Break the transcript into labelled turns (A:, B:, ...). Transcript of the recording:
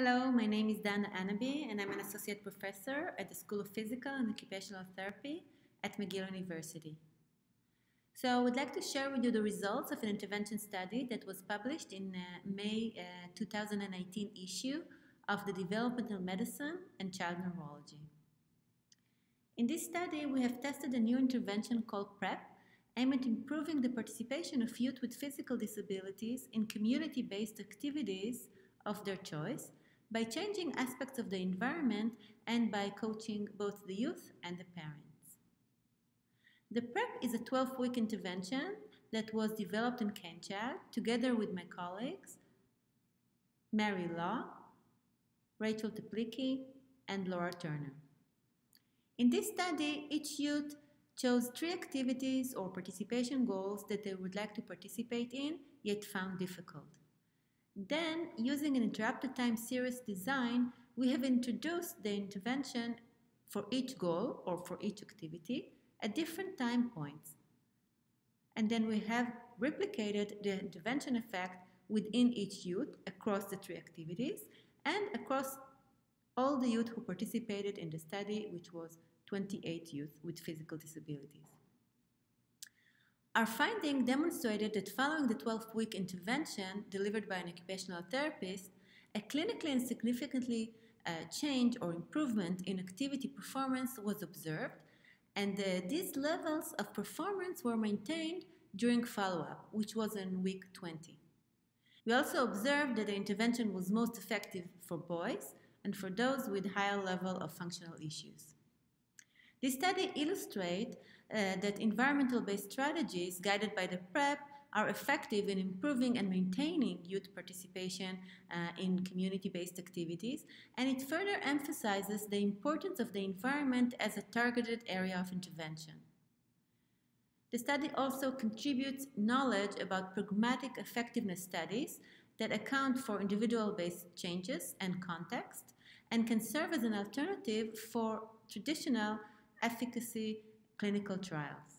A: Hello, my name is Dana Anaby, and I'm an associate professor at the School of Physical and Occupational Therapy at McGill University. So I would like to share with you the results of an intervention study that was published in uh, May uh, 2019 issue of the Developmental Medicine and Child Neurology. In this study, we have tested a new intervention called PREP, aimed at improving the participation of youth with physical disabilities in community-based activities of their choice by changing aspects of the environment and by coaching both the youth and the parents. The PREP is a 12-week intervention that was developed in Kenya together with my colleagues Mary Law, Rachel Teplicky, and Laura Turner. In this study, each youth chose three activities or participation goals that they would like to participate in, yet found difficult. Then, using an interrupted time series design, we have introduced the intervention for each goal or for each activity at different time points. And then we have replicated the intervention effect within each youth across the three activities and across all the youth who participated in the study, which was 28 youth with physical disabilities. Our finding demonstrated that following the 12 week intervention delivered by an occupational therapist, a clinically and significantly uh, change or improvement in activity performance was observed, and uh, these levels of performance were maintained during follow up, which was in week 20. We also observed that the intervention was most effective for boys and for those with higher level of functional issues. This study illustrates uh, that environmental-based strategies guided by the PREP are effective in improving and maintaining youth participation uh, in community-based activities, and it further emphasizes the importance of the environment as a targeted area of intervention. The study also contributes knowledge about pragmatic effectiveness studies that account for individual-based changes and context, and can serve as an alternative for traditional efficacy clinical trials.